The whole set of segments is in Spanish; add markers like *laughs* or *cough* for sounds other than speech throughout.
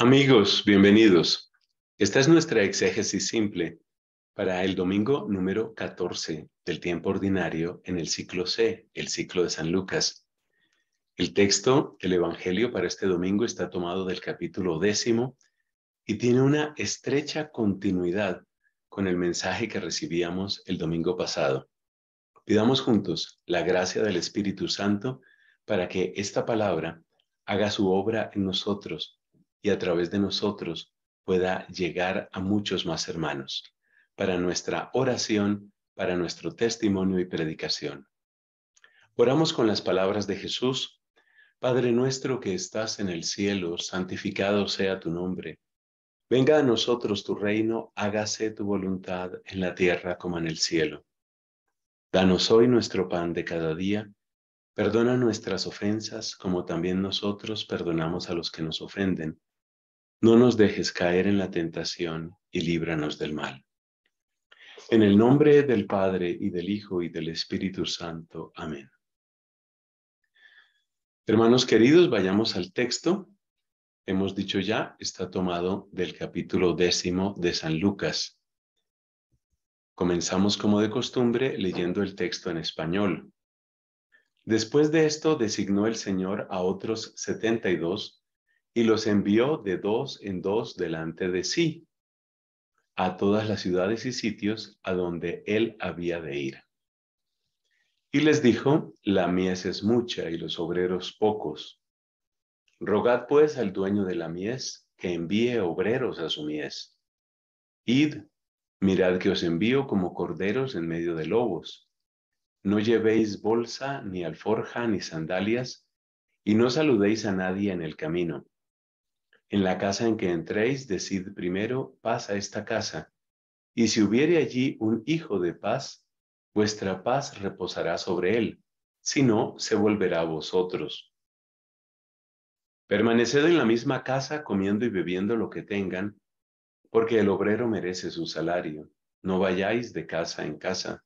Amigos, bienvenidos. Esta es nuestra exégesis simple para el domingo número 14 del tiempo ordinario en el ciclo C, el ciclo de San Lucas. El texto, el Evangelio para este domingo está tomado del capítulo décimo y tiene una estrecha continuidad con el mensaje que recibíamos el domingo pasado. Pidamos juntos la gracia del Espíritu Santo para que esta palabra haga su obra en nosotros y a través de nosotros pueda llegar a muchos más hermanos para nuestra oración, para nuestro testimonio y predicación. Oramos con las palabras de Jesús. Padre nuestro que estás en el cielo, santificado sea tu nombre. Venga a nosotros tu reino, hágase tu voluntad en la tierra como en el cielo. Danos hoy nuestro pan de cada día. Perdona nuestras ofensas como también nosotros perdonamos a los que nos ofenden no nos dejes caer en la tentación y líbranos del mal. En el nombre del Padre y del Hijo y del Espíritu Santo. Amén. Hermanos queridos, vayamos al texto. Hemos dicho ya, está tomado del capítulo décimo de San Lucas. Comenzamos como de costumbre leyendo el texto en español. Después de esto designó el Señor a otros setenta y dos y los envió de dos en dos delante de sí a todas las ciudades y sitios a donde él había de ir. Y les dijo, la mies es mucha y los obreros pocos. Rogad pues al dueño de la mies que envíe obreros a su mies. Id, mirad que os envío como corderos en medio de lobos. No llevéis bolsa, ni alforja, ni sandalias, y no saludéis a nadie en el camino. En la casa en que entréis, decid primero, paz a esta casa. Y si hubiere allí un hijo de paz, vuestra paz reposará sobre él, si no, se volverá a vosotros. Permaneced en la misma casa comiendo y bebiendo lo que tengan, porque el obrero merece su salario. No vayáis de casa en casa.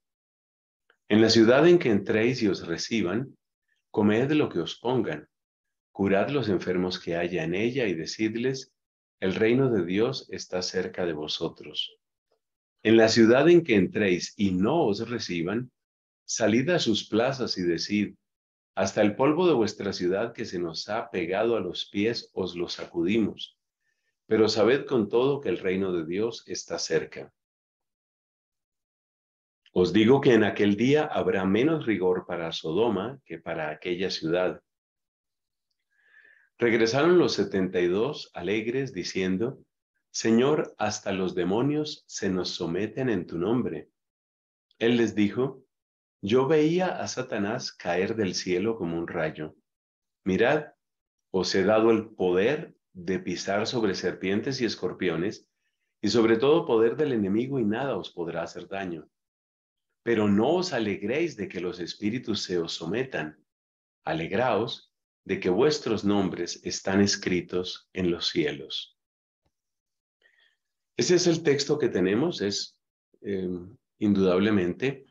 En la ciudad en que entréis y os reciban, comed lo que os pongan curad los enfermos que haya en ella y decidles, el reino de Dios está cerca de vosotros. En la ciudad en que entréis y no os reciban, salid a sus plazas y decid, hasta el polvo de vuestra ciudad que se nos ha pegado a los pies os lo sacudimos. Pero sabed con todo que el reino de Dios está cerca. Os digo que en aquel día habrá menos rigor para Sodoma que para aquella ciudad. Regresaron los setenta y dos alegres diciendo, Señor, hasta los demonios se nos someten en tu nombre. Él les dijo, yo veía a Satanás caer del cielo como un rayo. Mirad, os he dado el poder de pisar sobre serpientes y escorpiones, y sobre todo poder del enemigo, y nada os podrá hacer daño. Pero no os alegréis de que los espíritus se os sometan. Alegraos de que vuestros nombres están escritos en los cielos. Ese es el texto que tenemos, es em, indudablemente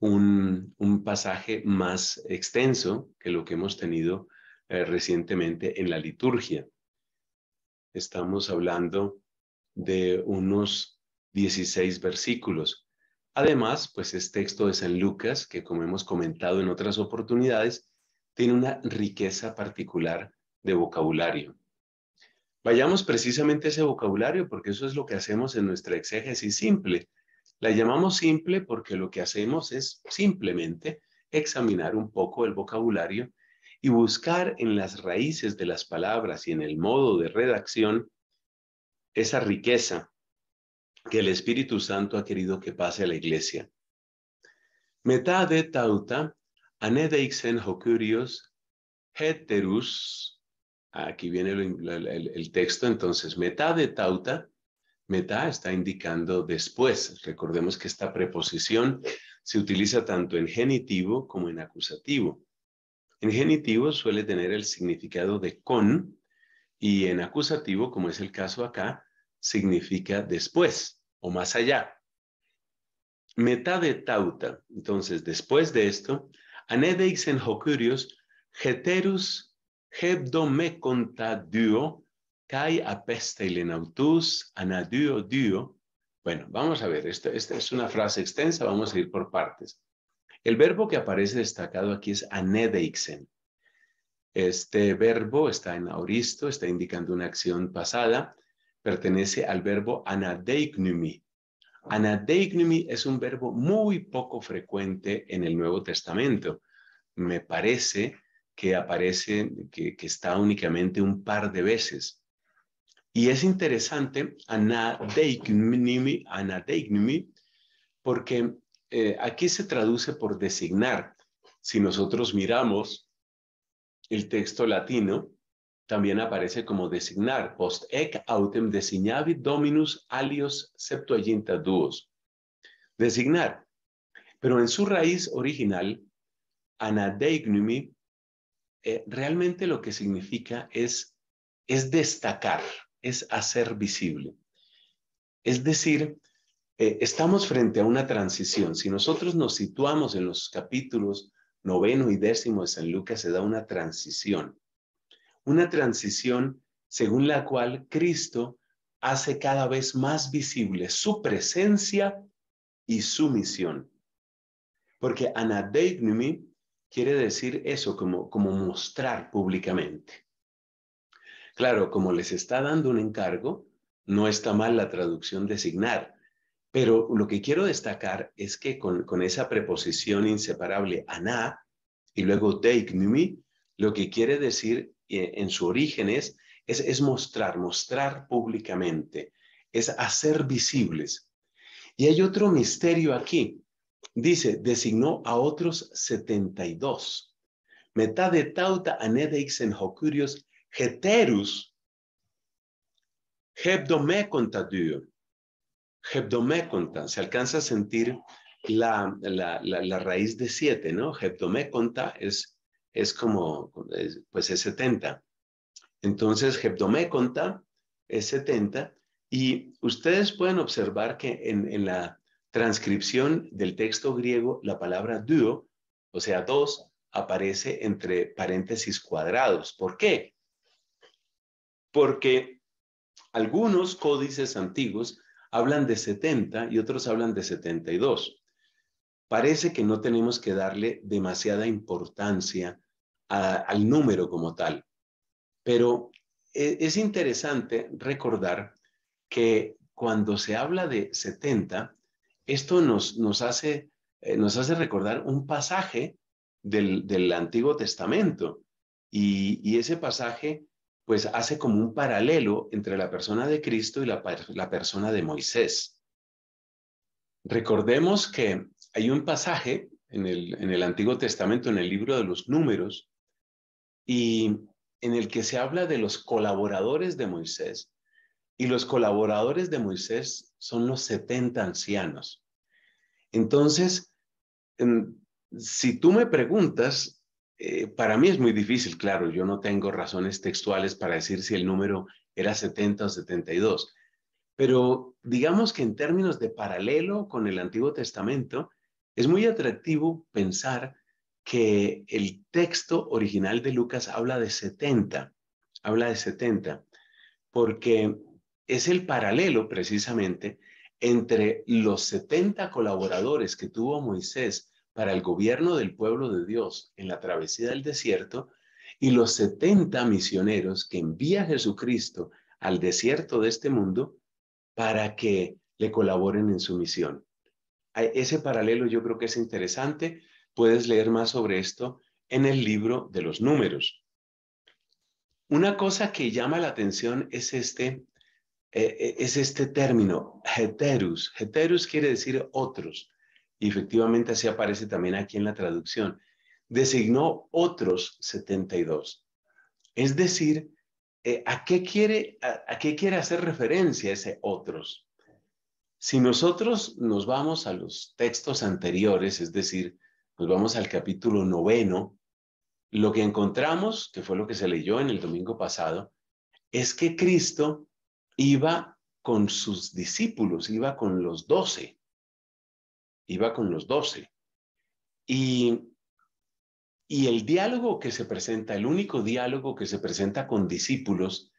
un, pasaje más extenso que lo que hemos tenido eh, recientemente en la liturgia. Estamos hablando de unos 16 versículos. Además, pues es texto de San Lucas, que como hemos comentado en otras oportunidades, tiene una riqueza particular de vocabulario. Vayamos precisamente a ese vocabulario porque eso es lo que hacemos en nuestra exégesis simple. La llamamos simple porque lo que hacemos es simplemente examinar un poco el vocabulario y buscar en las raíces de las palabras y en el modo de redacción esa riqueza que el Espíritu Santo ha querido que pase a la iglesia. Meta de tauta Anedeixen hocurios heterus, aquí viene el, texto, entonces, meta de tauta, meta está indicando después. Recordemos que esta preposición se utiliza tanto en genitivo como en acusativo. En genitivo suele tener el significado de con y en acusativo, como es el caso acá, significa después o más allá. Meta de tauta. Entonces, después de esto, Anedeixen hocurios, heterus hebdo me duo, kai apeste lenautus anaduo duo. Bueno, vamos a ver, esta, esta es una frase extensa, vamos a ir por partes. El verbo que aparece destacado aquí es anedeixen. Este verbo está en auristo, está indicando una acción pasada, pertenece al verbo anadeignumi. Anadeignumi es un verbo muy poco frecuente en el Nuevo Testamento. Me parece que aparece, que, está únicamente un par de veces. Y es interesante, anadeignumi, anadeignumi porque eh, aquí se traduce por designar. Si nosotros miramos el texto latino también aparece como designar, post ec autem designavit dominus alios septuaginta duos. Designar. Pero en su raíz original, anadeignumi, eh, realmente lo que significa es, es destacar, es hacer visible. Es decir, eh, estamos frente a una transición. Si nosotros nos situamos en los capítulos noveno y décimo de San Lucas se da una transición. Una transición según la cual Cristo hace cada vez más visible su presencia y su misión. Porque anadeignumi quiere decir eso, como, como mostrar públicamente. Claro, como les está dando un encargo, no está mal la traducción designar, pero lo que quiero destacar es que con, esa preposición inseparable ana y luego deignumi, lo que quiere decir en su origen es, es, mostrar, mostrar públicamente, es hacer visibles. Y hay otro misterio aquí. Dice, designó a otros 72. Metade de tauta anedeixen hocurios heterus hebdomeconta Hebdomeconta, se alcanza a sentir la, la, la, raíz de siete, ¿no? Hebdomeconta es, es como, pues es 70. Entonces, hebdomeconta es 70 y ustedes pueden observar que en, en la transcripción del texto griego, la palabra duo, o sea, dos, aparece entre paréntesis cuadrados. ¿Por qué? Porque algunos códices antiguos hablan de 70 y otros hablan de 72. Parece que no tenemos que darle demasiada importancia al número como tal, pero e, es interesante recordar que cuando se habla de 70, esto nos, nos, hace, eh, nos hace recordar un pasaje del, Antiguo Testamento. Y, y, ese pasaje pues hace como un paralelo entre la persona de Cristo y la, persona de Moisés. Recordemos que hay un pasaje en el, en el Antiguo Testamento, en el libro de los números, y en el que se habla de los colaboradores de Moisés. Y los colaboradores de Moisés son los 70 ancianos. Entonces, si tú me preguntas, eh, para mí es muy difícil, claro, yo no tengo razones textuales para decir si el número era 70 o 72, pero digamos que en términos de paralelo con el Antiguo Testamento, es muy atractivo pensar que el texto original de Lucas habla de 70, habla de 70, porque es el paralelo precisamente entre los 70 colaboradores que tuvo Moisés para el gobierno del pueblo de Dios en la travesía del desierto y los 70 misioneros que envía Jesucristo al desierto de este mundo para que le colaboren en su misión. Ese paralelo yo creo que es interesante. Puedes leer más sobre esto en el libro de los números. Una cosa que llama la atención es este, eh, eh, es este término, heterus. Heterus quiere decir otros y efectivamente así aparece también aquí en la traducción, designó otros 72. Es decir, eh, ¿a, qué quiere, a, qué quiere hacer referencia ese otros? Si nosotros nos vamos a los textos anteriores, es decir, nos vamos al capítulo noveno, lo que encontramos, que fue lo que se leyó en el domingo pasado, es que Cristo iba con sus discípulos, iba con los doce iba con los doce. Y, y el diálogo que se presenta, el único diálogo que se presenta con discípulos,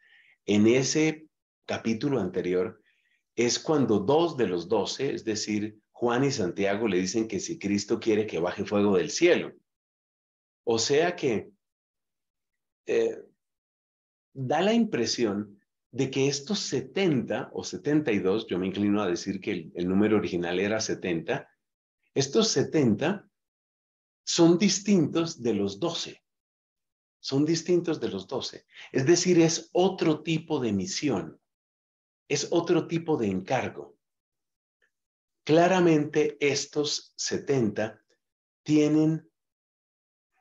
en ese capítulo anterior es cuando dos de los doce, es decir, Juan y Santiago, le dicen que si Cristo quiere que baje fuego del cielo. O sea que eh, da la impresión de que estos 70 o 72, yo me inclino a decir que el, número original era 70, estos 70 son distintos de los 12. Son distintos de los 12. Es decir, es otro tipo de misión. Es otro tipo de encargo. Claramente estos 70 tienen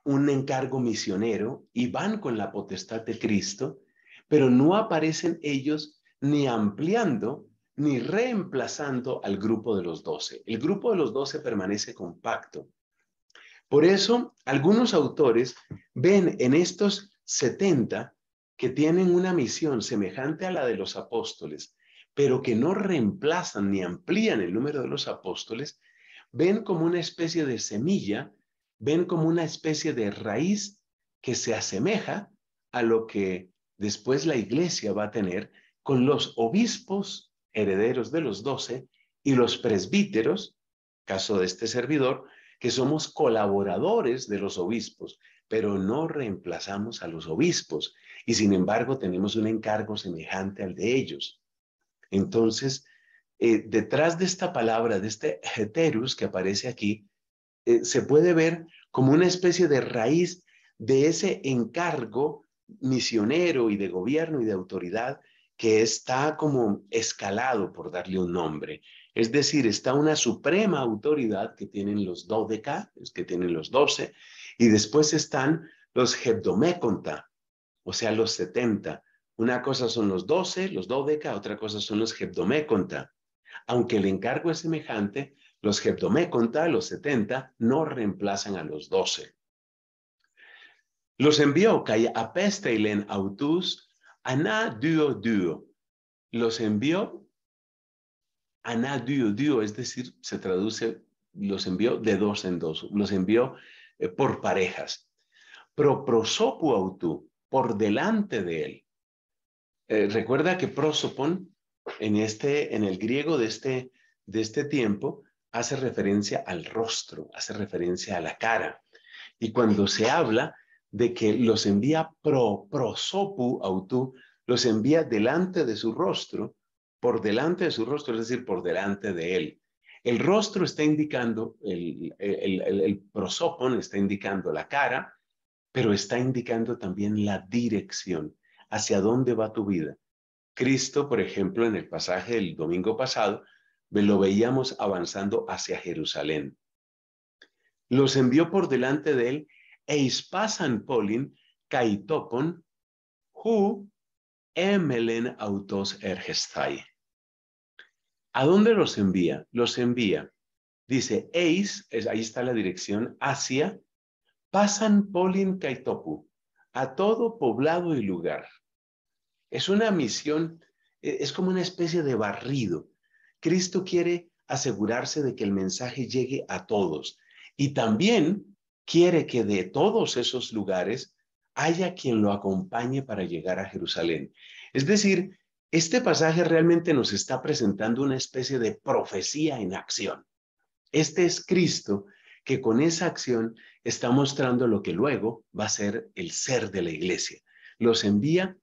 un encargo misionero y van con la potestad de Cristo, pero no aparecen ellos ni ampliando ni reemplazando al grupo de los doce. El grupo de los doce permanece compacto. Por eso, algunos autores ven en estos 70 que tienen una misión semejante a la de los apóstoles, pero que no reemplazan ni amplían el número de los apóstoles, ven como una especie de semilla, ven como una especie de raíz que se asemeja a lo que después la iglesia va a tener con los obispos herederos de los doce y los presbíteros, caso de este servidor, que somos colaboradores de los obispos, pero no reemplazamos a los obispos y sin embargo tenemos un encargo semejante al de ellos. Entonces, eh, detrás de esta palabra, de este heterus que aparece aquí, eh, se puede ver como una especie de raíz de ese encargo misionero y de gobierno y de autoridad que está como escalado, por darle un nombre. Es decir, está una suprema autoridad que tienen los dodeca, que tienen los doce, y después están los hebdoméconta, o sea, los setenta. Una cosa son los doce, los dodeca, otra cosa son los hebdoméconta. Aunque el encargo es semejante, los hebdoméconta, los setenta, no reemplazan a los doce. Los envió a pesteilen autus Ana duo duo. Los envió. Ana duo duo, es decir, se traduce, los envió de dos en dos. Los envió eh, por parejas. Pro prosopu autu, por delante de él. Eh, recuerda que prosopon en este, en el griego de este, de este tiempo, hace referencia al rostro, hace referencia a la cara. Y cuando se habla de que los envía pro prosopu autu, los envía delante de su rostro, por delante de su rostro, es decir, por delante de él. El rostro está indicando, el, el, el prosopon está indicando la cara, pero está indicando también la dirección, hacia dónde va tu vida. Cristo, por ejemplo, en el pasaje del domingo pasado, lo veíamos avanzando hacia Jerusalén. Los envió por delante de él eispasan polin kaitopon hu emelen autos ergestai. ¿A dónde los envía? Los envía, dice, eis, ahí está la dirección, hacia, pasan polin kaitopu, a todo poblado y lugar. Es una misión, e, es como una especie de barrido. Cristo quiere asegurarse de que el mensaje llegue a todos y también quiere que de todos esos lugares haya quien lo acompañe para llegar a Jerusalén. Es decir, este pasaje realmente nos está presentando una especie de profecía en acción. Este es Cristo que con esa acción está mostrando lo que luego va a ser el ser de la iglesia. Los envía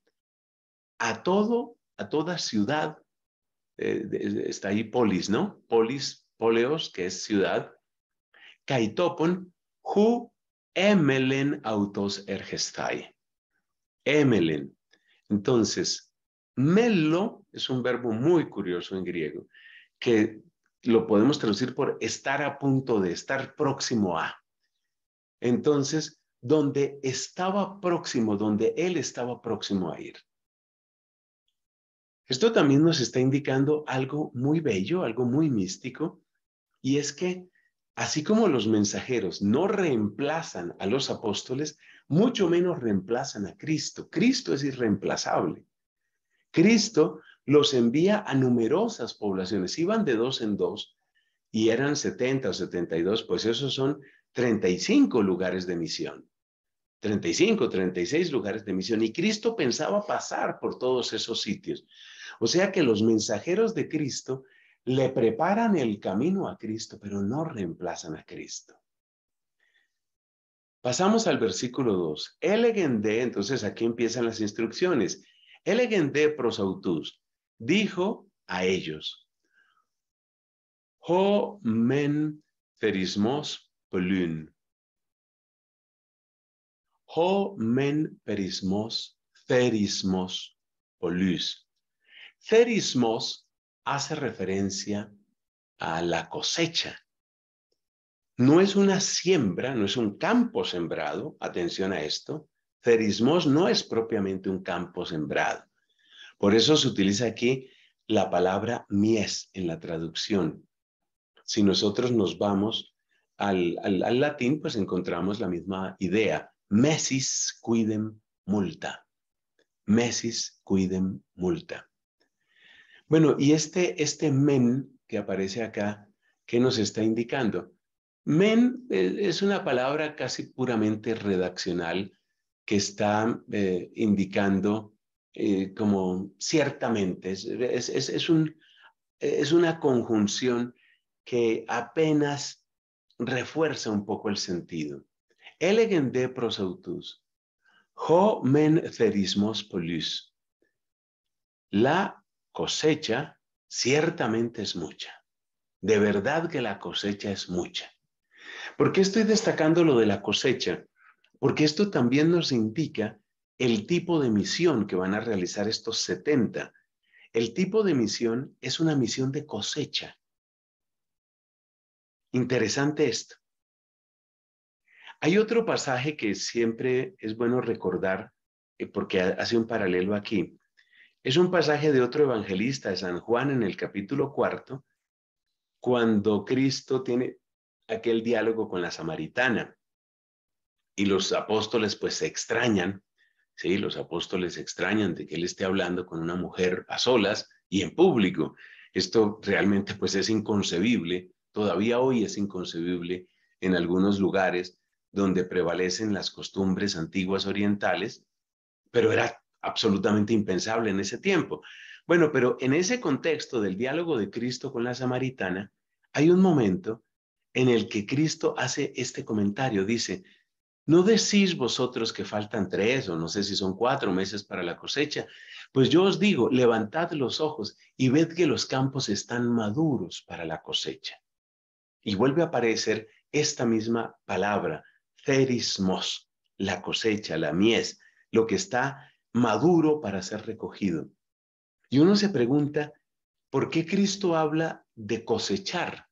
a todo, a toda ciudad. Eh, está ahí polis, ¿no? Polis, poleos, que es ciudad. Kaitopon, Hu emelen autos ergestai. Emelen. Entonces, melo es un verbo muy curioso en griego que lo podemos traducir por estar a punto de, estar próximo a. Entonces, donde estaba próximo, donde él estaba próximo a ir. Esto también nos está indicando algo muy bello, algo muy místico, y es que Así como los mensajeros no reemplazan a los apóstoles, mucho menos reemplazan a Cristo. Cristo es irreemplazable. Cristo los envía a numerosas poblaciones. Iban de dos en dos y eran 70 o 72, pues esos son 35 lugares de misión. 35, 36 lugares de misión y Cristo pensaba pasar por todos esos sitios. O sea que los mensajeros de Cristo le preparan el camino a Cristo, pero no reemplazan a Cristo. Pasamos al versículo 2. Elegende, entonces aquí empiezan las instrucciones. Elegende prosautus dijo a ellos, Ho men ferismos polun. Ho men perismos ferismos polus. Ferismos hace referencia a la cosecha. No es una siembra, no es un campo sembrado, atención a esto. Ferismos no es propiamente un campo sembrado. Por eso se utiliza aquí la palabra mies en la traducción. Si nosotros nos vamos al, al, latín, pues encontramos la misma idea. Mesis quidem multa. Mesis quidem multa. Bueno, y este, este men que aparece acá, ¿qué nos está indicando? Men eh, es una palabra casi puramente redaccional que está eh, indicando eh, como ciertamente, es, es, un, es una conjunción que apenas refuerza un poco el sentido. Ho men ferismos polus. La cosecha ciertamente es mucha. De verdad que la cosecha es mucha. ¿Por qué estoy destacando lo de la cosecha? Porque esto también nos indica el tipo de misión que van a realizar estos 70. El tipo de misión es una misión de cosecha. Interesante esto. Hay otro pasaje que siempre es bueno recordar, eh, porque hace un paralelo aquí. Es un pasaje de otro evangelista, de San Juan, en el capítulo cuarto, cuando Cristo tiene aquel diálogo con la samaritana y los apóstoles pues se extrañan, sí, los apóstoles se extrañan de que él esté hablando con una mujer a solas y en público. Esto realmente pues es inconcebible, todavía hoy es inconcebible en algunos lugares donde prevalecen las costumbres antiguas orientales, pero era absolutamente impensable en ese tiempo. Bueno, pero en ese contexto del diálogo de Cristo con la samaritana, hay un momento en el que Cristo hace este comentario. Dice, ¿no decís vosotros que faltan tres o no sé si son cuatro meses para la cosecha? Pues yo os digo, levantad los ojos y ved que los campos están maduros para la cosecha. Y vuelve a aparecer esta misma palabra, la cosecha, la mies, lo que está maduro para ser recogido. Y uno se pregunta, ¿por qué Cristo habla de cosechar?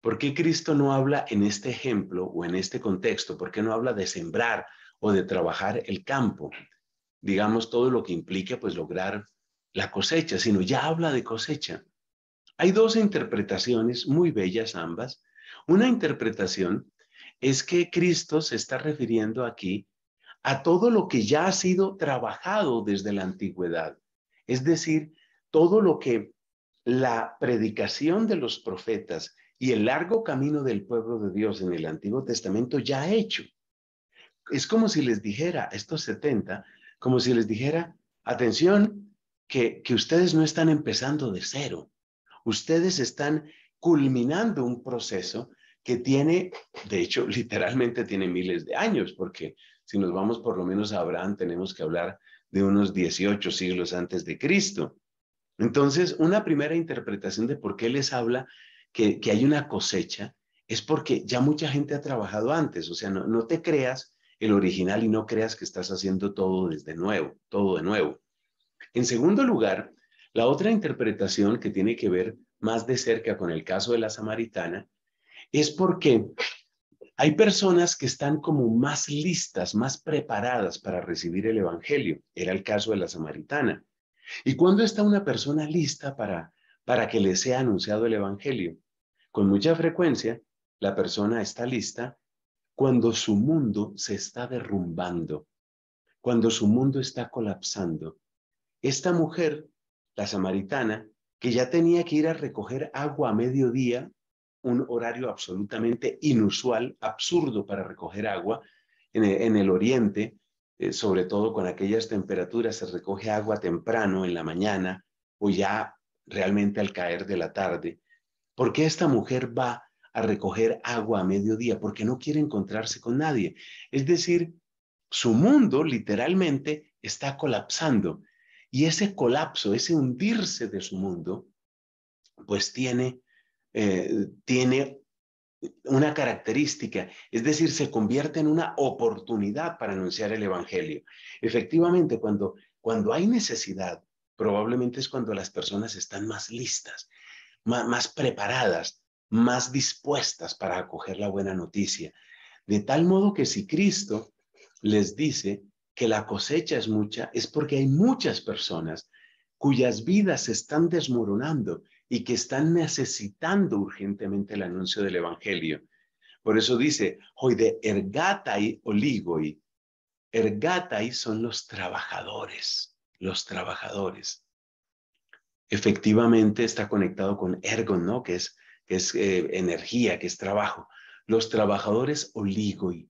¿Por qué Cristo no habla en este ejemplo o en este contexto? ¿Por qué no habla de sembrar o de trabajar el campo? Digamos, todo lo que implica pues lograr la cosecha, sino ya habla de cosecha. Hay dos interpretaciones muy bellas ambas. Una interpretación es que Cristo se está refiriendo aquí a todo lo que ya ha sido trabajado desde la antigüedad. Es decir, todo lo que la predicación de los profetas y el largo camino del pueblo de Dios en el Antiguo Testamento ya ha hecho. Es como si les dijera, estos 70, como si les dijera, atención, que, que ustedes no están empezando de cero. Ustedes están culminando un proceso que tiene, de hecho, *laughs* literalmente tiene miles de años, porque si nos vamos por lo menos a Abraham, tenemos que hablar de unos 18 siglos antes de Cristo. Entonces, una primera interpretación de por qué les habla que, que hay una cosecha es porque ya mucha gente ha trabajado antes, o sea, no, no te creas el original y no creas que estás haciendo todo desde nuevo, todo de nuevo. En segundo lugar, la otra interpretación que tiene que ver más de cerca con el caso de la samaritana es porque hay personas que están como más listas, más preparadas para recibir el Evangelio. Era el caso de la samaritana. ¿Y cuándo está una persona lista para, para que le sea anunciado el Evangelio? Con mucha frecuencia, la persona está lista cuando su mundo se está derrumbando, cuando su mundo está colapsando. Esta mujer, la samaritana, que ya tenía que ir a recoger agua a mediodía un horario absolutamente inusual, absurdo para recoger agua, en el, oriente, eh, sobre todo con aquellas temperaturas, se recoge agua temprano en la mañana o ya realmente al caer de la tarde. ¿Por qué esta mujer va a recoger agua a mediodía? Porque no quiere encontrarse con nadie. Es decir, su mundo literalmente está colapsando. Y ese colapso, ese hundirse de su mundo, pues tiene, eh, tiene una característica, es decir, se convierte en una oportunidad para anunciar el Evangelio. Efectivamente, cuando, cuando hay necesidad, probablemente es cuando las personas están más listas, más, más preparadas, más dispuestas para acoger la buena noticia. De tal modo que si Cristo les dice que la cosecha es mucha, es porque hay muchas personas cuyas vidas se están desmoronando y que están necesitando urgentemente el anuncio del Evangelio. Por eso dice, hoy de ergatai oligoi. Ergatai son los trabajadores, los trabajadores. Efectivamente está conectado con ergon, ¿no? Que es, que es eh, energía, que es trabajo. Los trabajadores oligoi.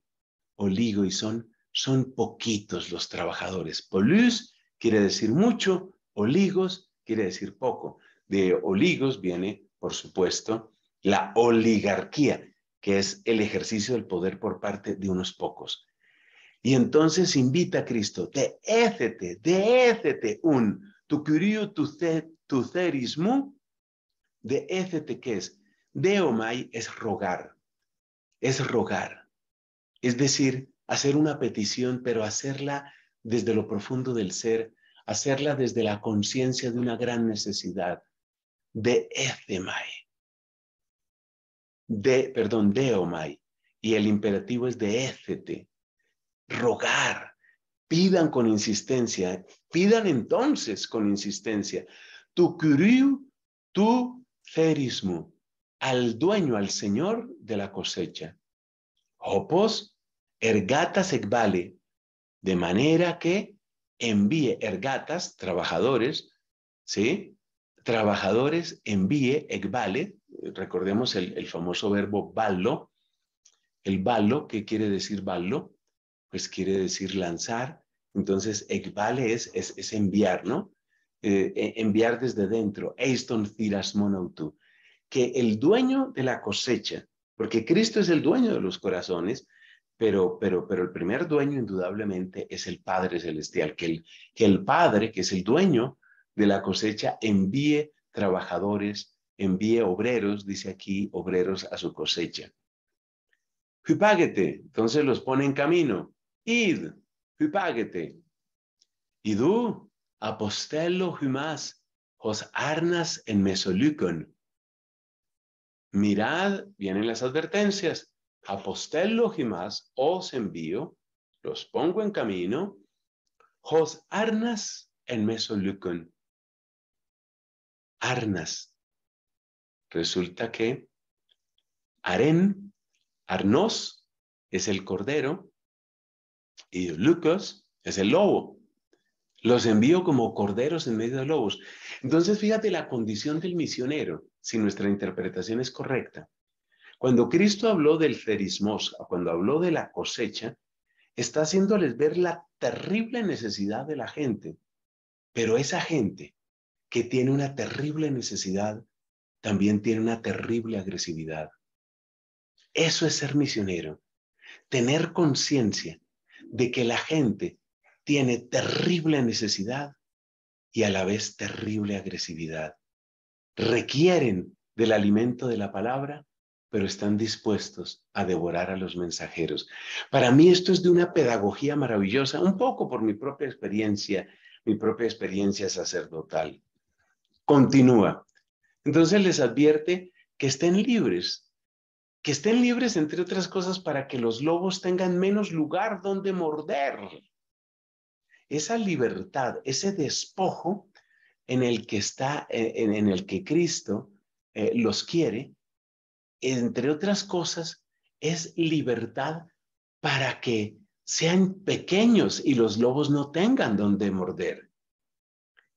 Oligoi son, son poquitos los trabajadores. Polus quiere decir mucho, oligos quiere decir poco de oligos viene, por supuesto, la oligarquía, que es el ejercicio del poder por parte de unos pocos. Y entonces invita a Cristo, de écete, de écete un, tu curio, tu, tu cerismo, de écete, ¿qué es? Deomai es rogar, es rogar. Es decir, hacer una petición, pero hacerla desde lo profundo del ser, hacerla desde la conciencia de una gran necesidad, de Ethemai. De, perdón, de Omai. Y el imperativo es de Écete. Rogar. Pidan con insistencia. Pidan entonces con insistencia. Tu curiu, tu cerismo. Al dueño, al señor de la cosecha. Opos, ergatas ekvale. De manera que envíe ergatas, trabajadores, ¿sí? Trabajadores envíe, ekvale, recordemos el, famoso verbo ballo, el ballo, ¿qué quiere decir ballo? Pues quiere decir lanzar, entonces ekvale es, es, enviar, ¿no? Eh, e, enviar desde dentro, eiston ciras monautu, que el dueño de la cosecha, porque Cristo es el dueño de los corazones, pero, pero, pero el primer dueño indudablemente es el Padre Celestial, que el, que el Padre, que es el dueño de la cosecha envíe trabajadores, envíe obreros, dice aquí, obreros a su cosecha. Hypágete, entonces los pone en camino. Id, hypágete. Idu, apostello humas, os arnas en mesolukon. Mirad, vienen las advertencias. Apostello humas, os envío, los pongo en camino, os arnas en mesolukon arnas. Resulta que Aren, Arnos, es el cordero y Lucas es el lobo. Los envío como corderos en medio de lobos. Entonces, fíjate la condición del misionero, si nuestra interpretación es correcta. Cuando Cristo habló del cerismos, cuando habló de la cosecha, está haciéndoles ver la terrible necesidad de la gente. Pero esa gente que tiene una terrible necesidad, también tiene una terrible agresividad. Eso es ser misionero, tener conciencia de que la gente tiene terrible necesidad y a la vez terrible agresividad. Requieren del alimento de la palabra, pero están dispuestos a devorar a los mensajeros. Para mí esto es de una pedagogía maravillosa, un poco por mi propia experiencia, mi propia experiencia sacerdotal continúa. Entonces les advierte que estén libres, que estén libres entre otras cosas para que los lobos tengan menos lugar donde morder. Esa libertad, ese despojo en el que está, eh, en, el que Cristo eh, los quiere, entre otras cosas, es libertad para que sean pequeños y los lobos no tengan donde morder.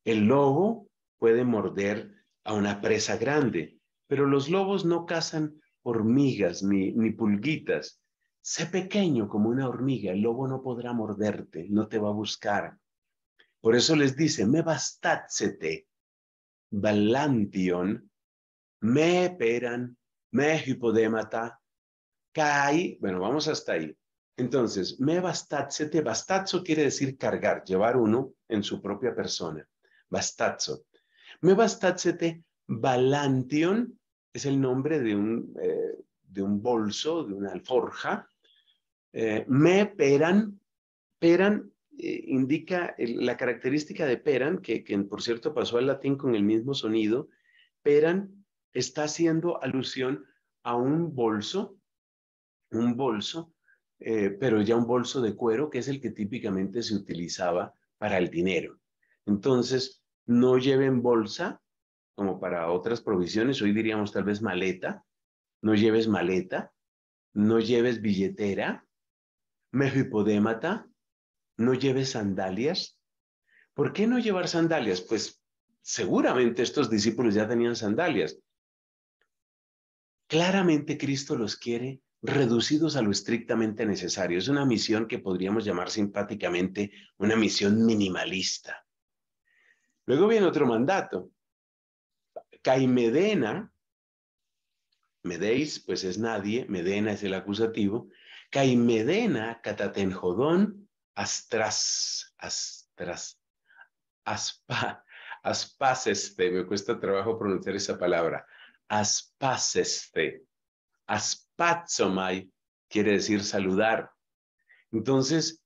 El lobo puede morder a una presa grande, pero los lobos no cazan hormigas ni, pulguitas. sé pequeño como una hormiga, el lobo no podrá morderte, no te va a buscar. Por eso les dice, me bastatsete, balantion, me peran, me hipodémata, kai, bueno, vamos hasta ahí. Entonces, me bastatsete, bastatzo quiere decir cargar, llevar uno en su propia persona. Bastatzo. Me bastatsete balantion es el nombre de un, eh, de un bolso, de una alforja. Eh, me peran, peran eh, indica la característica de peran, que, que por cierto pasó al latín con el mismo sonido. Peran está haciendo alusión a un bolso, un bolso, pero ya un bolso de cuero, que es el que típicamente se utilizaba para el dinero. Entonces, no lleven bolsa, como para otras provisiones, hoy diríamos tal vez maleta, no lleves maleta, no lleves billetera, mejipodémata, no lleves sandalias. ¿Por qué no llevar sandalias? Pues seguramente estos discípulos ya tenían sandalias. Claramente Cristo los quiere reducidos a lo estrictamente necesario. Es una misión que podríamos llamar simpáticamente una misión minimalista. Luego viene otro mandato, Caimedena, Medéis, pues es nadie, Medena es el acusativo, Caimedena, catatenjodón, astras, astras, aspa, aspaseste, me cuesta trabajo pronunciar esa palabra, aspaseste, aspatzomai, quiere decir saludar. Entonces,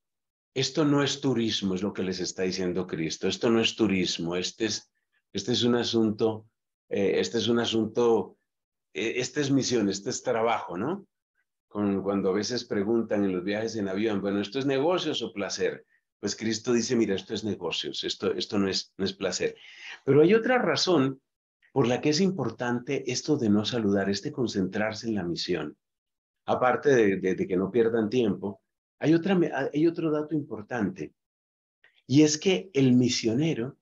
esto no es turismo, es lo que les está diciendo Cristo, esto no es turismo, este es, este es un asunto eh, este es un asunto, eh, esta es misión, este es trabajo, ¿no? Cuando a veces preguntan en los viajes en avión, bueno, ¿esto es negocios o placer? Pues Cristo dice, mira, esto es negocios, esto, no, es, placer. Pero hay otra razón por la que es importante esto de no saludar, este concentrarse en la misión. Aparte de que no pierdan tiempo, hay, otra, hay otro dato importante, y es que el misionero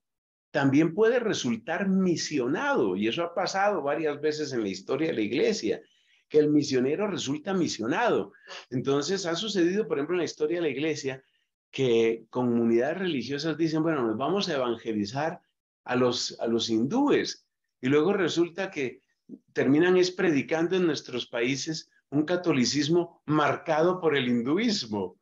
también puede resultar misionado, y eso ha pasado varias veces en la historia de la iglesia, que el misionero resulta misionado. Entonces ha sucedido, por ejemplo, en la historia de la iglesia, que comunidades religiosas dicen, bueno, nos vamos a evangelizar a los, a los hindúes, y luego resulta que terminan es predicando en nuestros países un catolicismo marcado por el hinduismo.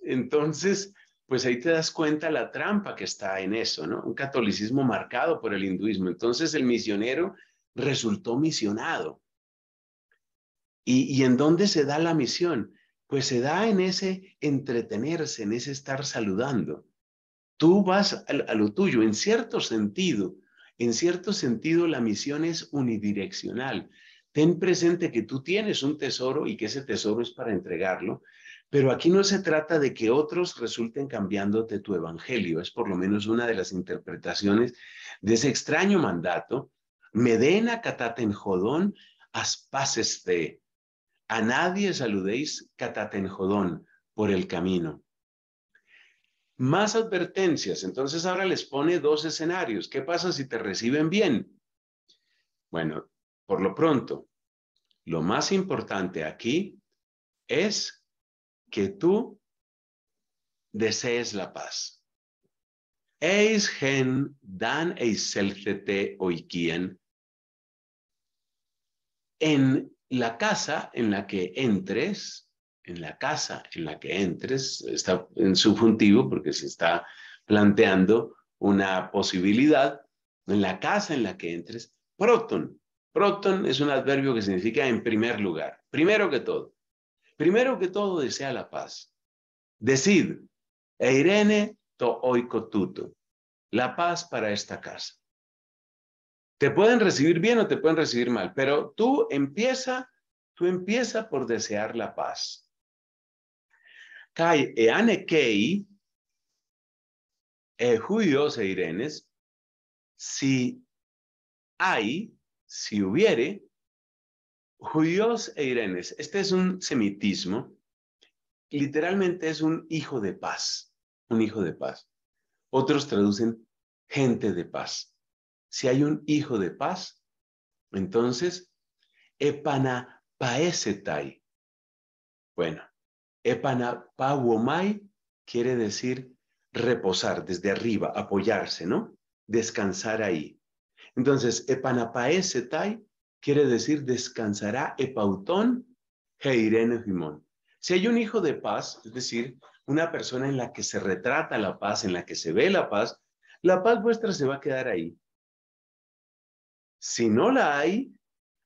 Entonces, pues ahí te das cuenta la trampa que está en eso, ¿no? Un catolicismo marcado por el hinduismo. Entonces el misionero resultó misionado. ¿Y, en dónde se da la misión? Pues se da en ese entretenerse, en ese estar saludando. Tú vas a lo tuyo, en cierto sentido, en cierto sentido la misión es unidireccional. Ten presente que tú tienes un tesoro y que ese tesoro es para entregarlo, pero aquí no se trata de que otros resulten cambiándote tu evangelio, es por lo menos una de las interpretaciones de ese extraño mandato. Medena cataten jodón, aspaseste. A nadie saludéis cataten jodón por el camino. Más advertencias. Entonces ahora les pone dos escenarios. ¿Qué pasa si te reciben bien? Bueno, por lo pronto, lo más importante aquí es que tú desees la paz. Eis gen dan eiselcete oikien. En la casa en la que entres, en la casa en la que entres, está en subjuntivo porque se está planteando una posibilidad, en la casa en la que entres, proton. Proton es un adverbio que significa en primer lugar, primero que todo. Primero que todo, desea la paz. Decid, Eirene to oikotuto, la paz para esta casa. Te pueden recibir bien o te pueden recibir mal, pero tú empieza, tú empieza por desear la paz. Kai eane kei, e irenes, si hay, si hubiere, Judíos e Irenes, este es un semitismo, literalmente es un hijo de paz, un hijo de paz. Otros traducen gente de paz. Si hay un hijo de paz, entonces, epana paesetai. Bueno, Epanapawomai quiere decir reposar desde arriba, apoyarse, ¿no? Descansar ahí. Entonces, epanapaesetai quiere decir descansará epautón heirene jimón. Si hay un hijo de paz, es decir, una persona en la que se retrata la paz, en la que se ve la paz, la paz vuestra se va a quedar ahí. Si no la hay,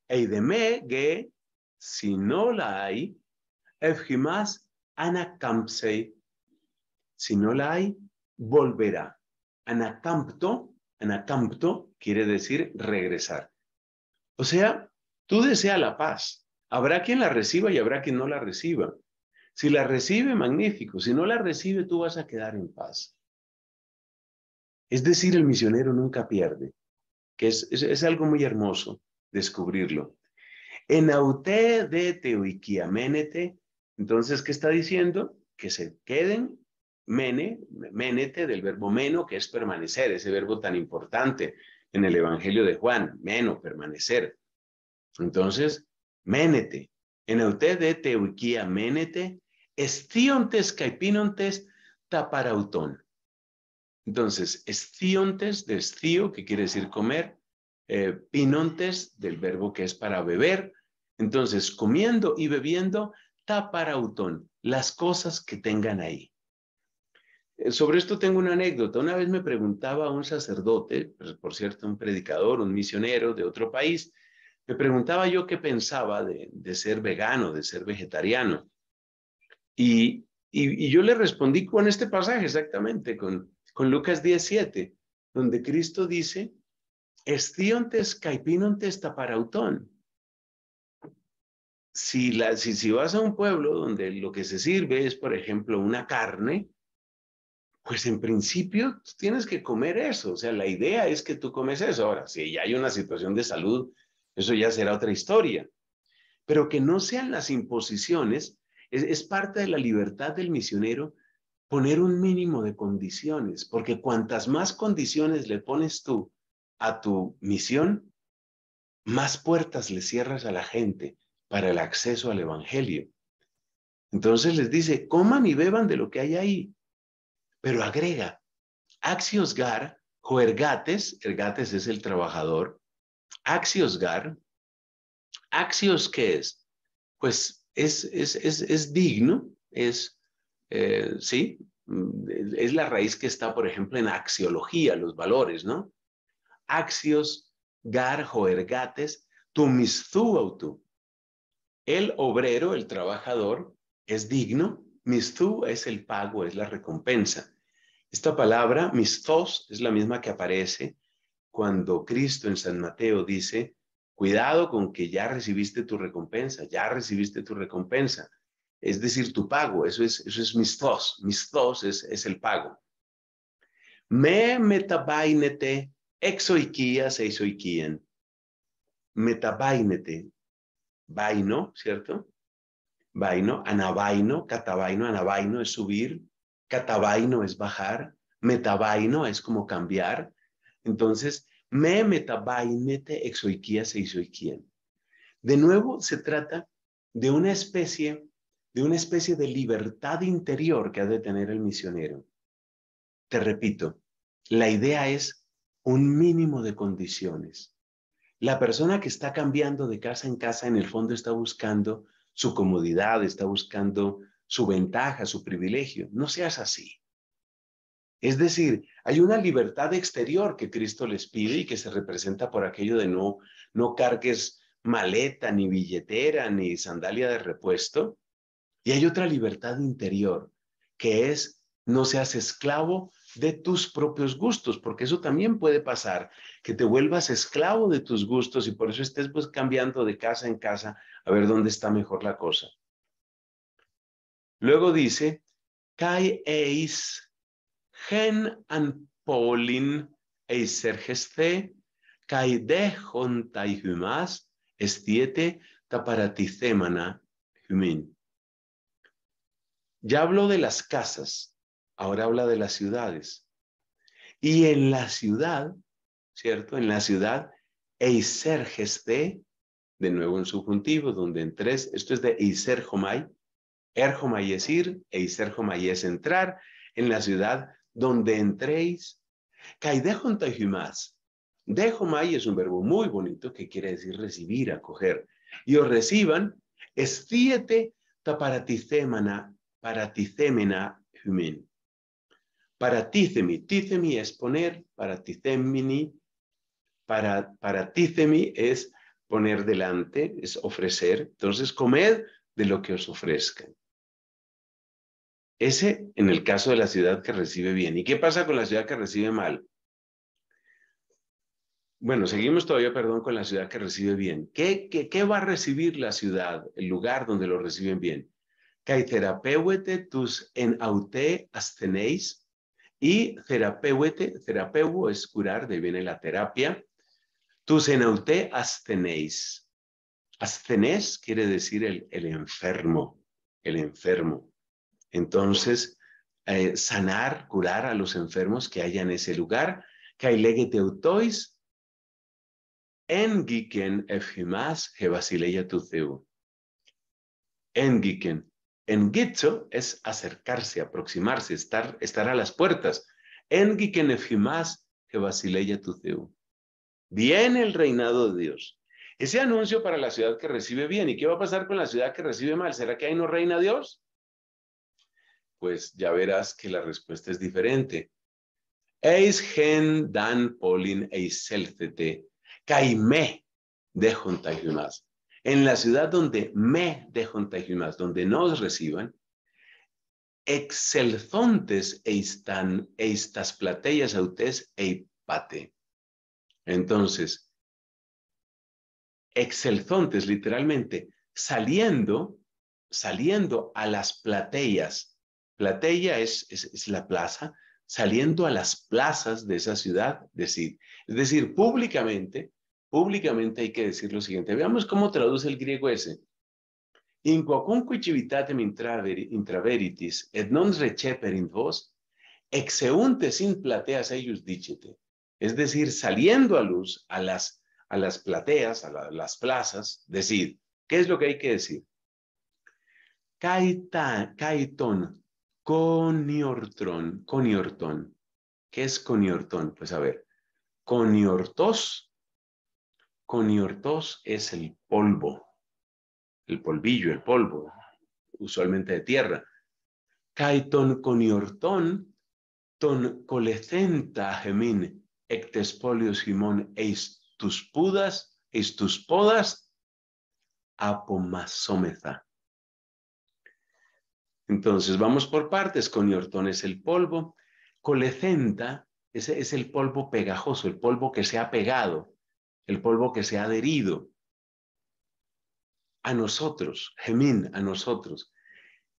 eideme ge, si no la hay, efjimas anacampsei. Si no la hay, volverá. Anacampto, anacampto quiere decir regresar. O sea, tú deseas la paz. Habrá quien la reciba y habrá quien no la reciba. Si la recibe, magnífico. Si no la recibe, tú vas a quedar en paz. Es decir, el misionero nunca pierde, que es, es, algo muy hermoso descubrirlo. En aute de teoikiamenete, entonces, ¿qué está diciendo? Que se queden mene, menete del verbo meno, que es permanecer, ese verbo tan importante en el Evangelio de Juan, meno, permanecer. Entonces, menete, en de teoikiamenete, estiontes caipinontes taparautón. Entonces, estiontes de estío, que quiere decir comer, eh, pinontes del verbo que es para beber. Entonces, comiendo y bebiendo, taparautón, las cosas que tengan ahí. Eh, sobre esto tengo una anécdota. Una vez me preguntaba un sacerdote, pues, por cierto, un predicador, un misionero de otro país, me preguntaba yo qué pensaba de, ser vegano, de ser vegetariano. Y, y, yo le respondí con este pasaje exactamente, con, con Lucas 17, donde Cristo dice, estiontes caipinontes taparautón. Si, la, si, si vas a un pueblo donde lo que se sirve es, por ejemplo, una carne, pues en principio tienes que comer eso. O sea, la idea es que tú comes eso. Ahora, si ya hay una situación de salud, eso ya será otra historia. Pero que no sean las imposiciones, es, es parte de la libertad del misionero poner un mínimo de condiciones, porque cuantas más condiciones le pones tú a tu misión, más puertas le cierras a la gente para el acceso al Evangelio. Entonces les dice, coman y beban de lo que hay ahí, pero agrega, axios gar, joergates, ergates es el trabajador, axios gar, axios qué es? Pues es, es, es, es digno, es eh, sí, mm, es la raíz que está, por ejemplo, en axiología, los valores, ¿no? Axios, gar, joergates, tu autu. El obrero, el trabajador, es digno, mistu es el pago, es la recompensa. Esta palabra, mistos, es la misma que aparece cuando Cristo en San Mateo dice, cuidado con que ya recibiste tu recompensa, ya recibiste tu recompensa es decir, tu pago, eso es, eso es mistos, mistos es, es el pago. Me metabainete exoikia seisoikien. Metabainete, vaino, ¿cierto? Vaino, anabaino, catabaino, anabaino es subir, catabaino es bajar, metabaino es como cambiar. Entonces, me metabainete exoikia seisoikien. De nuevo, se trata de una especie de una especie de libertad interior que ha de tener el misionero. Te repito, la idea es un mínimo de condiciones. La persona que está cambiando de casa en casa en el fondo está buscando su comodidad, está buscando su ventaja, su privilegio. No seas así. Es decir, hay una libertad exterior que Cristo les pide y que se representa por aquello de no, no cargues maleta, ni billetera, ni sandalia de repuesto, y hay otra libertad interior, que es no seas esclavo de tus propios gustos, porque eso también puede pasar, que te vuelvas esclavo de tus gustos y por eso estés pues cambiando de casa en casa a ver dónde está mejor la cosa. Luego dice, kai eis gen an polin eisergeste, kai de jontai humas, estiete taparaticemana humin. Ya habló de las casas, ahora habla de las ciudades. Y en la ciudad, ¿cierto? En la ciudad, Eiser Geste, de nuevo en subjuntivo, donde en tres, esto es de Eiser Homai, Erjomai es ir, e Iserjomai es entrar en la ciudad donde entréis. Kaidejontaihumas. Dejomai es un verbo muy bonito que quiere decir recibir, acoger. Y os reciban, estíete taparaticemana, paraticemena humin. Paraticemi, ticemi es poner, para, paraticemi es poner delante, es ofrecer. Entonces, comed de lo que os ofrezcan. Ese en el caso de la ciudad que recibe bien. ¿Y qué pasa con la ciudad que recibe mal? Bueno, seguimos todavía, perdón, con la ciudad que recibe bien. ¿Qué, qué, va a recibir la ciudad, el lugar donde lo reciben bien? Caiterapeuete tus en aute y terapeuete, terapeu es curar, de viene la terapia. Tus en aute astenéis. Ascenés quiere decir el, enfermo, el enfermo. Entonces, eh, sanar, curar a los enfermos que haya en ese lugar. Kailegeteutois Engiken efhimas hebasileia tuceu. Engiken. Engitzo es acercarse, aproximarse, estar, estar a las puertas. Engiken efhimas hebasileia tuceu. Viene el reinado de Dios. Ese anuncio para la ciudad que recibe bien. ¿Y qué va a pasar con la ciudad que recibe mal? ¿Será que ahí no reina Dios? Pues ya verás que la respuesta es diferente. Eis gen dan polin eis selcete Caimé de Juntajumas. En la ciudad donde me de Juntajumas, donde nos reciban, excelzontes eistan, eistas plateas autes eipate. Entonces, excelzontes, literalmente, saliendo, saliendo a las plateas. Plateia es, es la plaza, saliendo a las plazas de esa ciudad, decir, es decir, públicamente, públicamente hay que decir lo siguiente. Veamos cómo traduce el griego ese. In quacunque civitatem intraveritis et non receper in vos, exeunte sin plateas ellos dicete. Es decir, saliendo a luz a las, a las plateas, a las plazas, decir, ¿qué es lo que hay que decir? Caiton, coniortron, coniortón. ¿Qué es coniortón? Pues a ver, coniortos Coniortos es el polvo, el polvillo, el polvo, usualmente de tierra. Caiton coniortón, ton colecenta gemin, ectespolios simón, eis tus pudas, eis tus podas, apomasómeza. Entonces, vamos por partes. Coniortón es el polvo. Colecenta ese es el polvo pegajoso, el polvo que se ha pegado el polvo que se ha adherido a nosotros, gemín, a nosotros,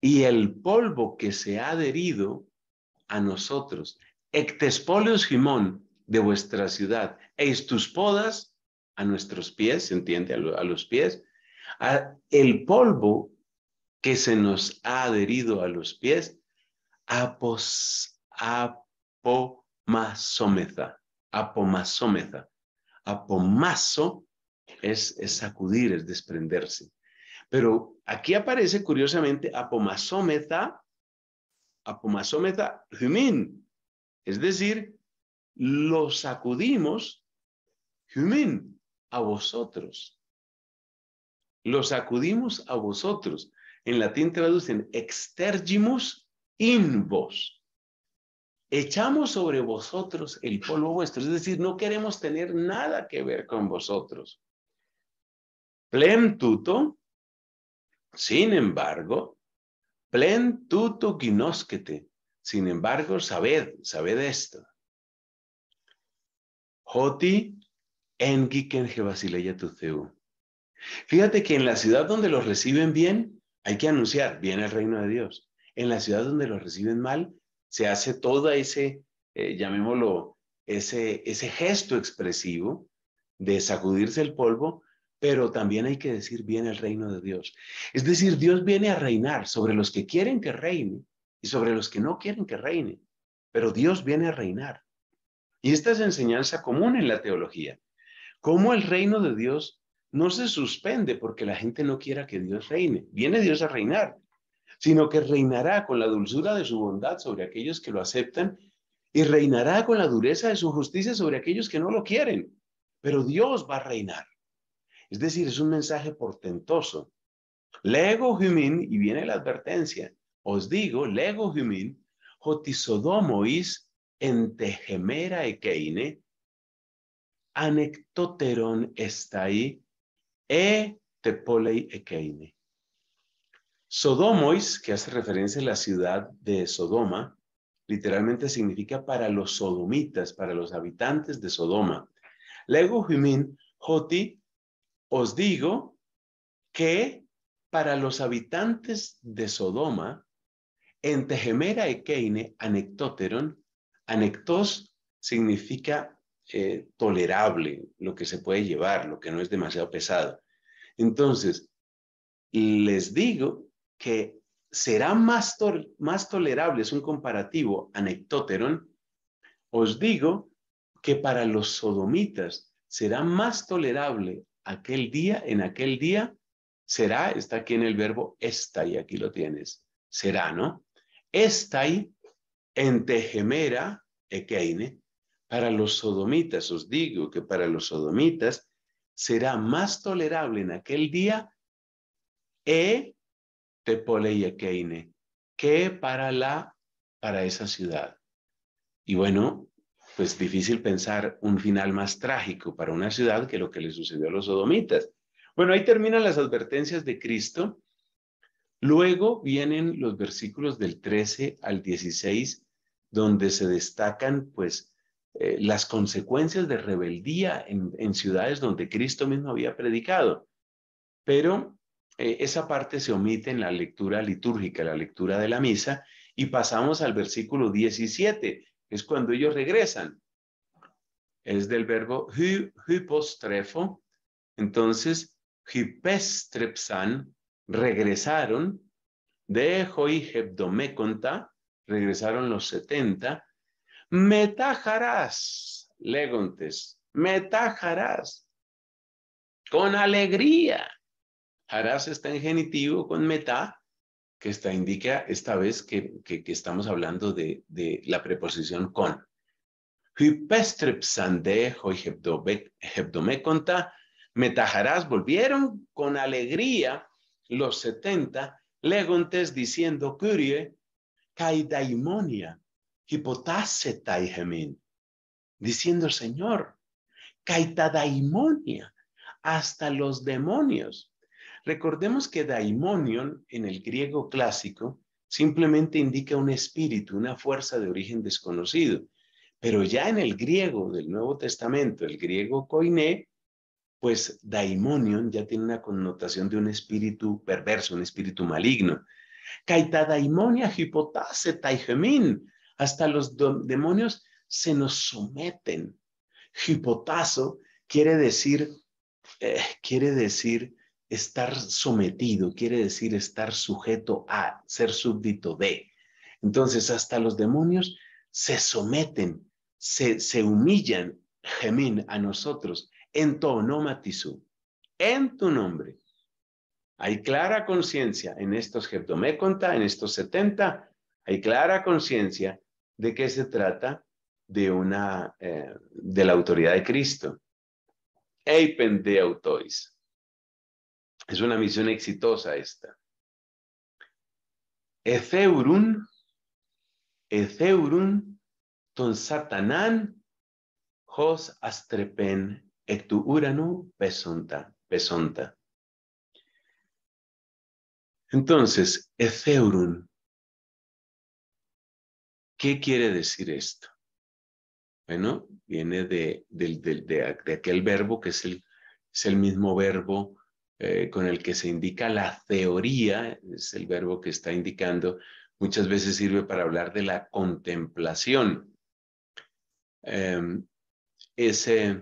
y el polvo que se ha adherido a nosotros, ectespolios gimón de vuestra ciudad, eis tus podas a nuestros pies, ¿se entiende? A, los pies, el polvo que se nos ha adherido a los pies, apos, apomasómeza. Apomazo es, sacudir, es desprenderse. Pero aquí aparece curiosamente apomasómeta, apomasómeta humin, es decir, lo sacudimos humin a vosotros. Lo sacudimos a vosotros. En latín traducen extergimus in vos echamos sobre vosotros el polvo vuestro, es decir, no queremos tener nada que ver con vosotros. Plem tuto, sin embargo, plen tuto ginosquete, sin embargo, sabed, sabed esto. Joti engiken tuceu. Fíjate que en la ciudad donde los reciben bien, hay que anunciar, bien el reino de Dios. En la ciudad donde los reciben mal, se hace todo ese, eh, llamémoslo, ese, ese gesto expresivo de sacudirse el polvo, pero también hay que decir bien el reino de Dios. Es decir, Dios viene a reinar sobre los que quieren que reine y sobre los que no quieren que reine, pero Dios viene a reinar. Y esta es enseñanza común en la teología. Cómo el reino de Dios no se suspende porque la gente no quiera que Dios reine. Viene Dios a reinar, sino que reinará con la dulzura de su bondad sobre aquellos que lo aceptan y reinará con la dureza de su justicia sobre aquellos que no lo quieren. Pero Dios va a reinar. Es decir, es un mensaje portentoso. Lego humin, y viene la advertencia, os digo, lego humin, jotisodomois entejemera ekeine, anectoteron estai, e tepolei ekeine. Sodomois, que hace referencia a la ciudad de Sodoma, literalmente significa para los sodomitas, para los habitantes de Sodoma. Lego humin, joti, os digo que para los habitantes de Sodoma, en Tejemera Ekeine, anectóteron, anectos significa eh, tolerable, lo que se puede llevar, lo que no es demasiado pesado. Entonces, les digo que será más, más tolerable, es un comparativo anectóteron, os digo que para los sodomitas será más tolerable aquel día, en aquel día, será, está aquí en el verbo y aquí lo tienes, será, ¿no? Estai en tejemera ekeine, para los sodomitas, os digo que para los sodomitas será más tolerable en aquel día e que para la para esa ciudad. Y bueno, pues difícil pensar un final más trágico para una ciudad que lo que le sucedió a los sodomitas. Bueno, ahí terminan las advertencias de Cristo. Luego vienen los versículos del 13 al 16, donde se destacan pues eh, las consecuencias de rebeldía en, en ciudades donde Cristo mismo había predicado. Pero eh, esa parte se omite en la lectura litúrgica, la lectura de la misa, y pasamos al versículo 17, es cuando ellos regresan. Es del verbo hypostrefo. Entonces, hypestrepsan, regresaron, de hebdomeconta, regresaron los 70, metajarás, legontes, metajarás, con alegría Harás está en genitivo con meta, que está, indica esta vez que, que, estamos hablando de, de, la preposición con. Hypestrepsande, hebdomeconta, metajarás, volvieron con alegría los setenta, legontes diciendo, curie, kaidaimonia, hipotasetaihemin, diciendo, Señor, kaitadaimonia, hasta los demonios Recordemos que daimonion en el griego clásico simplemente indica un espíritu, una fuerza de origen desconocido. Pero ya en el griego del Nuevo Testamento, el griego koiné, pues daimonion ya tiene una connotación de un espíritu perverso, un espíritu maligno. Kaita daimonia hipotase taigemin. Hasta los demonios se nos someten. Hipotazo quiere decir, eh, quiere decir estar sometido, quiere decir estar sujeto a, ser súbdito de. Entonces, hasta los demonios se someten, se, se humillan, gemín, a nosotros, en tu onomatizu, en tu nombre. Hay clara conciencia en estos conta en estos 70, hay clara conciencia de que se trata de una, eh, de la autoridad de Cristo. Eipen de autois. Es una misión exitosa esta. Etheurun, Etheurun, ton satanán, hos astrepen, ectu uranu pesonta, pesonta. Entonces, Etheurun, ¿qué quiere decir esto? Bueno, viene de, de, aquel verbo que es el, es el mismo verbo eh, con el que se indica la teoría, es el verbo que está indicando, muchas veces sirve para hablar de la contemplación. Em, ese,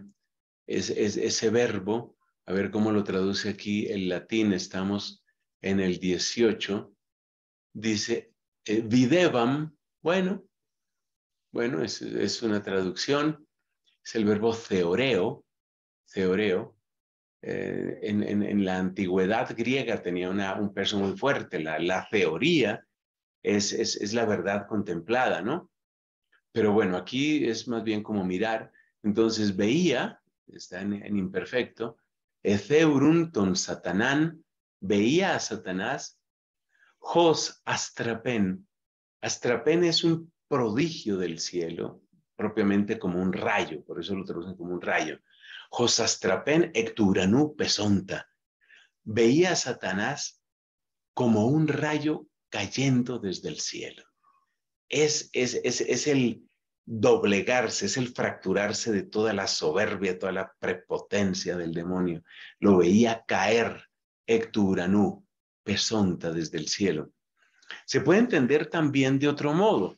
ese, verbo, a ver cómo lo traduce aquí el latín, estamos en el 18, dice eh, bueno, bueno, es, es, una traducción, es el verbo theoreo, theoreo, eh, en, la antigüedad griega tenía una, un peso muy fuerte. La, la teoría es, es, la verdad contemplada, ¿no? Pero bueno, aquí es más bien como mirar. Entonces veía, está en, imperfecto, Eceurun ton Satanán, veía a Satanás, Jos Astrapen. Astrapen es un prodigio del cielo, propiamente como un rayo, por eso lo traducen como un rayo. Josastrapen ecturanú pesonta. Veía a Satanás como un rayo cayendo desde el cielo. Es, es, es, es el doblegarse, es el fracturarse de toda la soberbia, toda la prepotencia del demonio. Lo veía caer ecturanú pesonta desde el cielo. Se puede entender también de otro modo,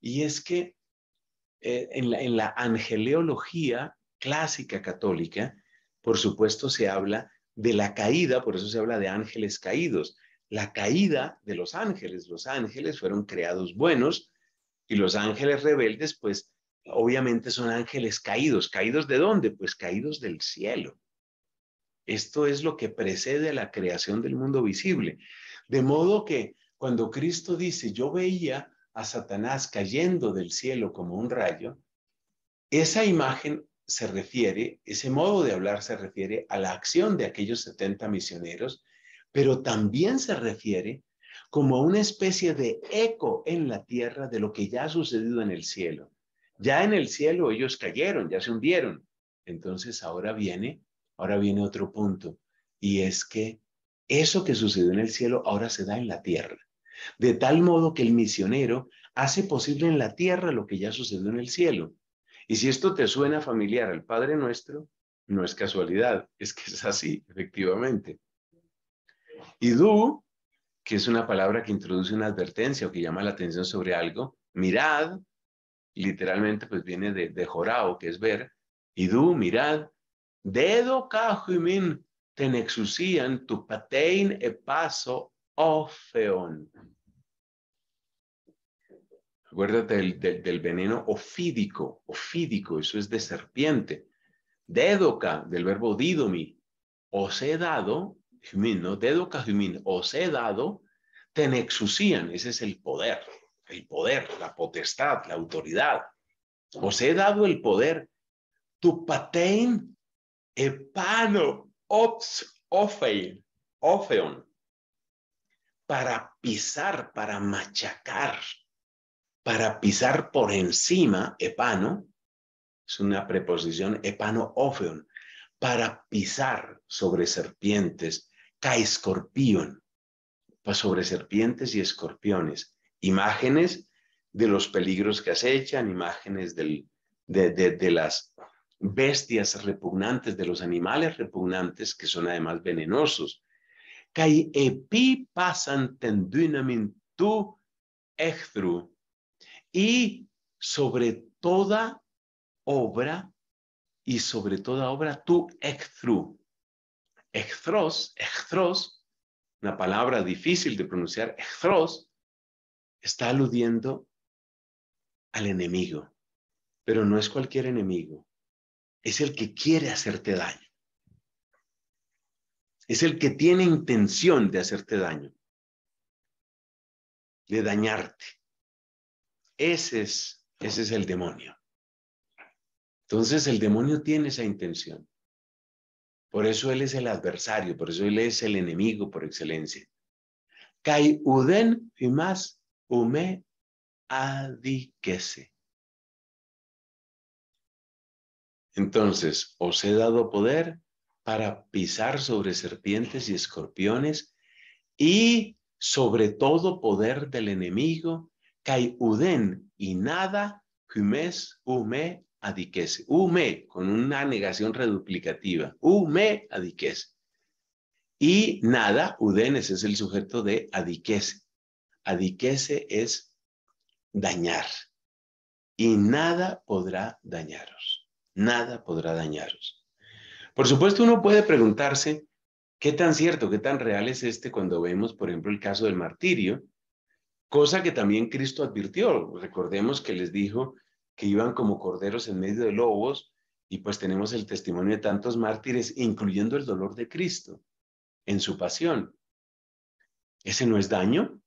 y es que eh, en, la, en la angeleología clásica católica, por supuesto, se habla de la caída, por eso se habla de ángeles caídos. La caída de los ángeles. Los ángeles fueron creados buenos y los ángeles rebeldes, pues obviamente son ángeles caídos. ¿Caídos de dónde? Pues caídos del cielo. Esto es lo que precede a la creación del mundo visible. De modo que cuando Cristo dice, yo veía a Satanás cayendo del cielo como un rayo, esa imagen se refiere, ese modo de hablar se refiere a la acción de aquellos 70 misioneros, pero también se refiere como una especie de eco en la tierra de lo que ya ha sucedido en el cielo. Ya en el cielo ellos cayeron, ya se hundieron. Entonces ahora viene, ahora viene otro punto, y es que eso que sucedió en el cielo ahora se da en la tierra. De tal modo que el misionero hace posible en la tierra lo que ya sucedió en el cielo. Y si esto te suena familiar al Padre Nuestro, no es casualidad, es que es así, efectivamente. Du, que es una palabra que introduce una advertencia o que llama la atención sobre algo, mirad, literalmente pues viene de, de jorao, que es ver, du, mirad, dedo cajumin tenexusian tu patein e paso. Acuérdate del, veneno ofídico, ofídico, eso es de serpiente. Dedoca, del verbo didomi, os he dado, ¿no? Dedoca os he dado, tenexusian, ese es el poder, el poder, la potestad, la autoridad. Os he dado el poder. Tu patein epano ops ofein, ofeon, para pisar, para machacar, para pisar por encima, epano, es una preposición epano ofeon, para pisar sobre serpientes, caescorpión, sobre serpientes y escorpiones, imágenes de los peligros que acechan, imágenes de, las bestias repugnantes, de los animales repugnantes que son además venenosos. Kai epi pasan tendunamin tu echtru, y sobre toda obra y sobre toda obra tu ecthru. Ecthros, ecthros, una palabra difícil de pronunciar, ecthros, está aludiendo al enemigo, pero no es cualquier enemigo, es el que quiere hacerte daño. Es el que tiene intención de hacerte daño, de dañarte. Ese es, ese es el demonio. Entonces el demonio tiene esa intención. Por eso él es el adversario, por eso él es el enemigo por excelencia. Kai uden más ume adikese. Entonces, os he dado poder para pisar sobre serpientes y escorpiones y sobre todo poder del enemigo kai uden y nada humes ume adiquese. Ume con una negación reduplicativa. Ume adiquese. Y nada, uden ese es el sujeto de adiquese. Adiquese es dañar. Y nada podrá dañaros. Nada podrá dañaros. Por supuesto, uno puede preguntarse qué tan cierto, qué tan real es este cuando vemos, por ejemplo, el caso del martirio, cosa que también Cristo advirtió. Recordemos que les dijo que iban como corderos en medio de lobos Y pues tenemos el testimonio de tantos mártires, incluyendo el dolor de Cristo en su pasión. ¿Ese no es daño?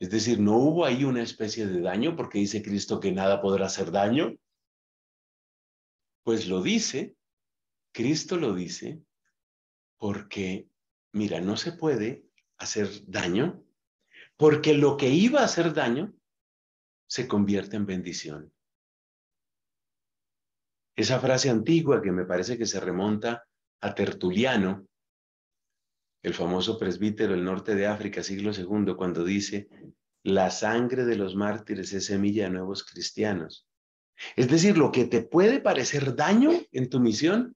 Es decir, ¿no hubo ahí una especie de daño porque dice Cristo que nada podrá hacer daño? Pues lo dice, Cristo lo dice, porque, mira, no se puede hacer daño, porque lo que iba a hacer daño se convierte en bendición. Esa frase antigua que me parece que se remonta a Tertuliano, el famoso presbítero del norte de África, siglo II, cuando dice, la sangre de los mártires es semilla de nuevos cristianos. Es decir, lo que te puede parecer daño en tu misión,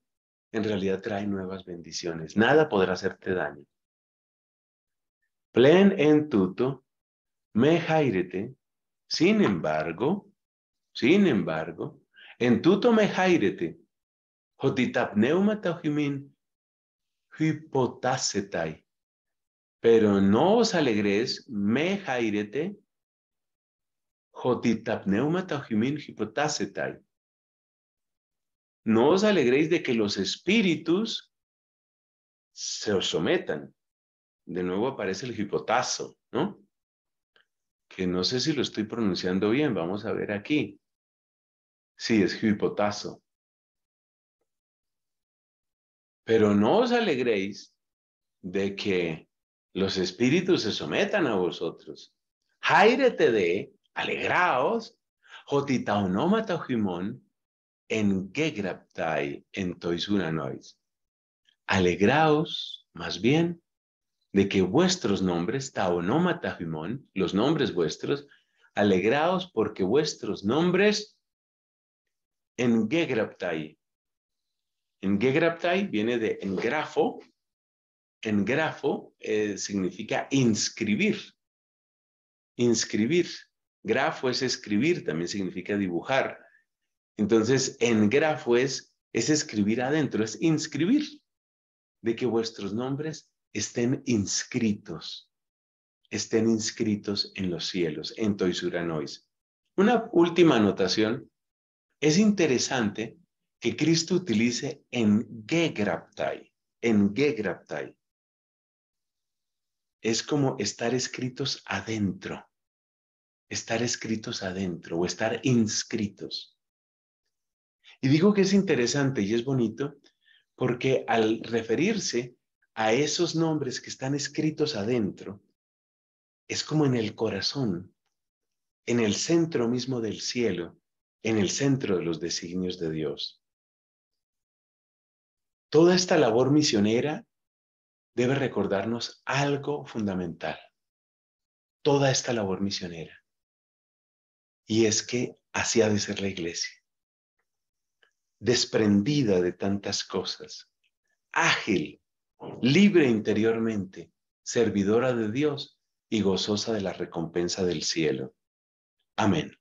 en realidad trae nuevas bendiciones. Nada podrá hacerte daño. Plen en tuto, me jairete, sin embargo, sin embargo, en tuto me jairete, hotitapneuma taujimin hipotacetai. Pero no os alegréis, me jairete, hotitapneuma taujimin hipotacetai. No os alegréis de que los espíritus se os sometan. De nuevo aparece el hipotazo, ¿no? Que no sé si lo estoy pronunciando bien, vamos a ver aquí. Sí, es hipotazo. Pero no os alegréis de que los espíritus se sometan a vosotros. Jairete de, alegraos, jotitaunómata jimón, en gegraptai en toisuranois. Alegraos, más bien, de que vuestros nombres, taonómata jimón, los nombres vuestros, alegraos porque vuestros nombres en gegraptai en viene de engrafo. Engrafo eh, significa inscribir. Inscribir. Grafo es escribir, también significa dibujar. Entonces, engrafo es, es escribir adentro, es inscribir. De que vuestros nombres estén inscritos, estén inscritos en los cielos, en Toisuranois. Una última anotación. Es interesante que Cristo utilice en Gegraptai, en Gegraptai. Es como estar escritos adentro, estar escritos adentro o estar inscritos. Y digo que es interesante y es bonito porque al referirse a esos nombres que están escritos adentro, es como en el corazón, en el centro mismo del cielo, en el centro de los designios de Dios. Toda esta labor misionera debe recordarnos algo fundamental. Toda esta labor misionera. Y es que así ha de ser la iglesia. Desprendida de tantas cosas, ágil, libre interiormente, servidora de Dios y gozosa de la recompensa del cielo. Amén.